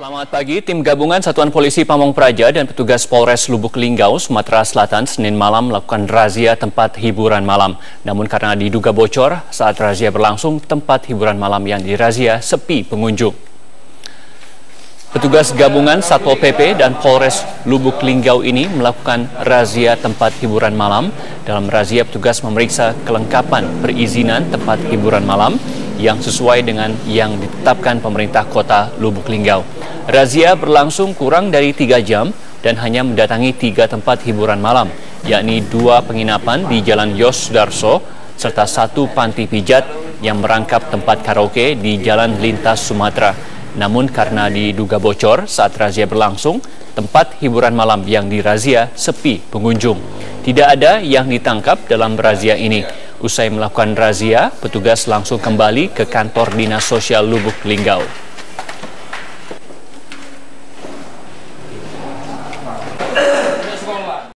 Selamat pagi, tim gabungan Satuan Polisi Pamong Praja dan petugas Polres Lubuk Linggau, Sumatera Selatan, Senin malam melakukan razia tempat hiburan malam. Namun karena diduga bocor, saat razia berlangsung, tempat hiburan malam yang dirazia sepi pengunjung. Petugas gabungan Satpol PP dan Polres Lubuk Linggau ini melakukan razia tempat hiburan malam. Dalam razia, petugas memeriksa kelengkapan perizinan tempat hiburan malam yang sesuai dengan yang ditetapkan pemerintah kota Lubuk Linggau. Razia berlangsung kurang dari tiga jam dan hanya mendatangi tiga tempat hiburan malam, yakni dua penginapan di Jalan Yos Darso, serta satu panti pijat yang merangkap tempat karaoke di Jalan Lintas Sumatera. Namun karena diduga bocor saat razia berlangsung, tempat hiburan malam yang dirazia sepi pengunjung. Tidak ada yang ditangkap dalam razia ini. Usai melakukan razia, petugas langsung kembali ke kantor Dinas Sosial Lubuk Linggau.